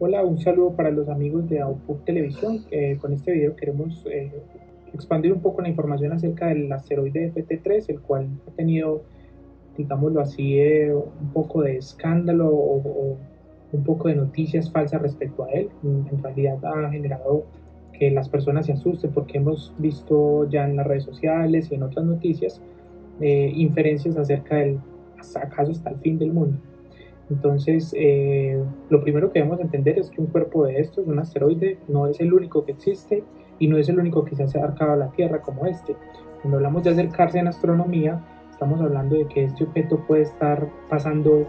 Hola, un saludo para los amigos de Output Televisión. Eh, con este video queremos eh, expandir un poco la información acerca del asteroide FT3, el cual ha tenido, digámoslo así, eh, un poco de escándalo o, un poco de noticias falsas respecto a él. En realidad ha generado que las personas se asusten porque hemos visto ya en las redes sociales y en otras noticias inferencias acerca del acaso hasta el fin del mundo. Entonces, eh, lo primero que debemos entender es que un cuerpo de estos, un asteroide, no es el único que existe y no es el único que se ha acercado a la Tierra como este. Cuando hablamos de acercarse en astronomía, estamos hablando de que este objeto puede estar pasando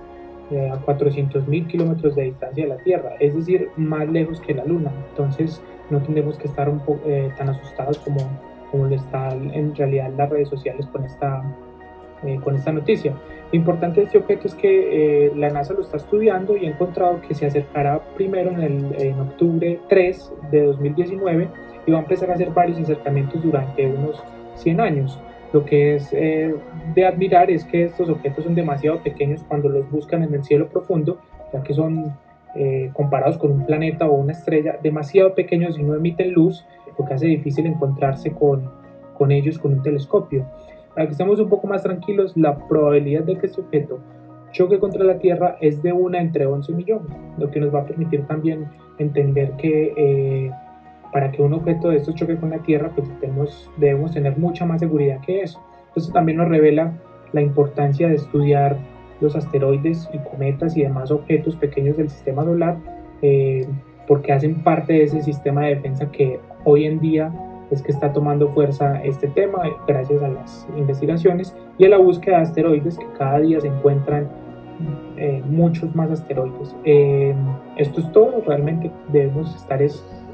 eh, a 400.000 kilómetros de distancia de la Tierra, es decir, más lejos que la Luna. Entonces, no tenemos que estar un eh, tan asustados como, como lo están en realidad las redes sociales con esta eh, con esta noticia. Lo importante de este objeto es que eh, la NASA lo está estudiando y ha encontrado que se acercará primero en, el, en octubre 3 de 2019 y va a empezar a hacer varios acercamientos durante unos 100 años. Lo que es eh, de admirar es que estos objetos son demasiado pequeños cuando los buscan en el cielo profundo, ya que son comparados con un planeta o una estrella demasiado pequeños y no emiten luz, lo que hace difícil encontrarse con, con ellos con un telescopio. Para que estemos un poco más tranquilos, la probabilidad de que este objeto choque contra la Tierra es de una entre 11 millones, lo que nos va a permitir también entender que eh, para que un objeto de estos choque con la Tierra, pues debemos, debemos tener mucha más seguridad que eso. Esto también nos revela la importancia de estudiar los asteroides y cometas y demás objetos pequeños del sistema solar, eh, porque hacen parte de ese sistema de defensa que hoy en día es que está tomando fuerza este tema gracias a las investigaciones y a la búsqueda de asteroides que cada día se encuentran eh, muchos más asteroides. Eh, esto es todo, realmente debemos estar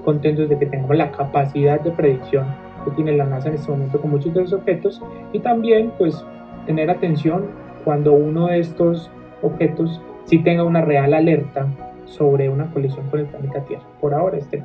contentos de que tengamos la capacidad de predicción que tiene la NASA en este momento con muchos de esos objetos y también pues tener atención cuando uno de estos objetos sí tenga una real alerta sobre una colisión con el planeta Tierra. Por ahora este